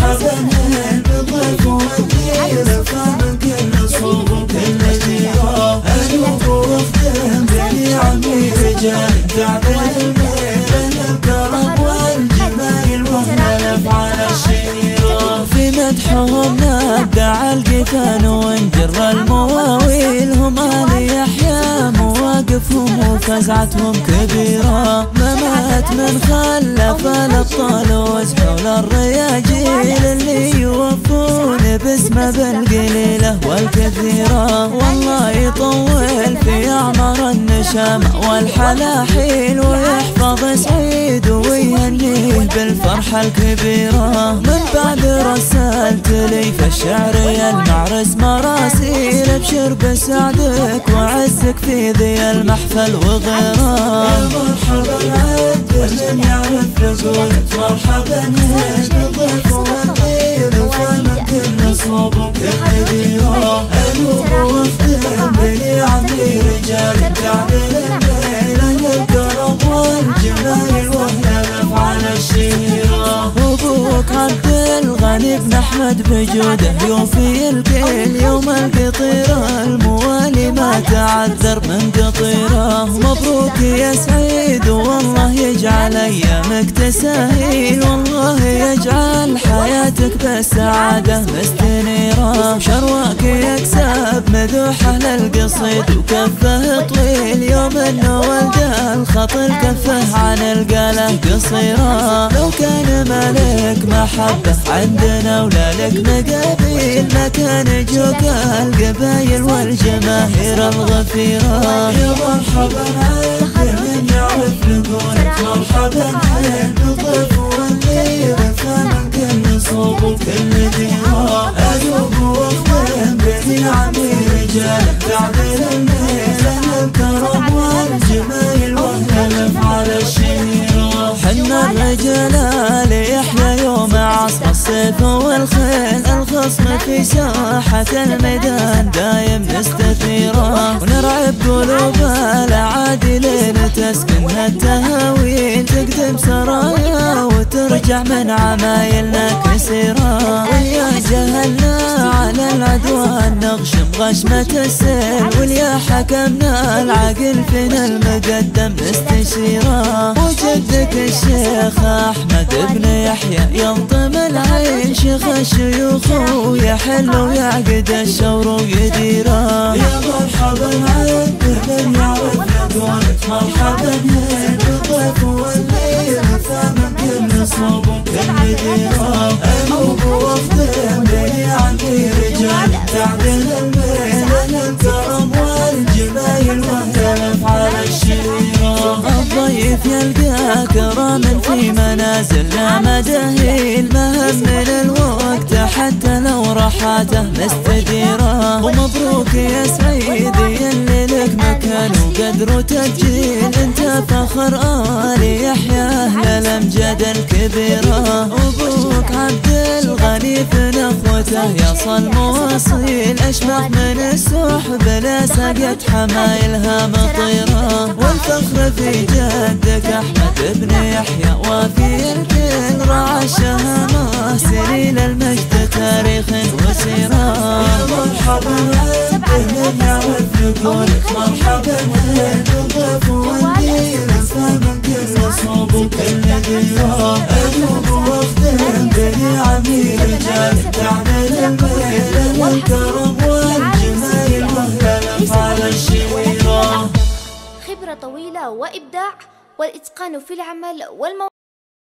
مرحبا بالضيف والدير فمن كل صوب وكل ديرة أنوب وخدم بني عمي رجال تعدل الميل الكرم والجمال وهم الأفعال الشهيرة في مدحهم نبدع القفان ونجر المواويل آل يحيى مواقفهم وفزعتهم كبيرة مات من خلف الأبطال وزحول الرياجيل اللي يوفون باسمه بالقليلة والكثيرة والله يطول في أعمار النشامة والحلاحيل ويحفظ سعيد بالفرحة الكبيرة. من بعد رسلت لي في الشعر المعرس مراسيل ابشر بسعدك وعزك في ذي المحفل وغيره. يا مرحبا عد من يعرف رزقك مرحبا هيك الغني بن أحمد بجوده يوفي الكيل يوم القطيرة الموالي ما تعذر من قطيرة. مبروك يا سعيد والله يجعل أيامك تسهيل والله يجعل حياتك شرواك يكسب أهل القصيد وكفه طويل يوم إنه ولده الخطل كفه. عن القاله قصيرة لو كان مالك محبة. عندنا ولا لك مقابيل ما كان جوك القبايل والجماهير الغفيرة. يا مرحبا عيد من يعرف نقولك مرحبا بالضيف السيف والخيل الخصم في ساحة الميدان دايم نستثيره. ونرعب قلوب العادلين تسكنها التهاويل تقدم سرايا وترجع من عمايلنا كسيرة ويا على نغشم غشمة السيل ويا حكمنا العقل فينا المقدم؟ نستشيره وجدك الشيخ أحمد بن يحيى ينطم العين شيخ الشيوخ ويحل ويعقد الشور ويديره يا مرحبا عيد من يعرف مرحبا هيك بالضيف والليل فمن كل صوب الضيف يلقاك رامن في منازلنا مداهيل مهم من الوقت حتى لو راحته مستديرة. ومبروك يا سعيد يلي لك مكان وقدر وتبجيل أنت فخر آل يحيى أهل الأمجاد الكبيرة. أبوك عبد الغني في نخوته يصل مواصيل اشبح من السحب لا سقت حمايلها مطيرة. والفخر في جدك أحمد بن يحيى وفي الكل راعى الشهامة سليل المجد تاريخ وسيرة. يا مرحبا من يعرف يقولك مرحبا بالضيف والدير فمن كل صوب وكل ديرة خبرة طويلة وإبداع والإتقان في العمل والمو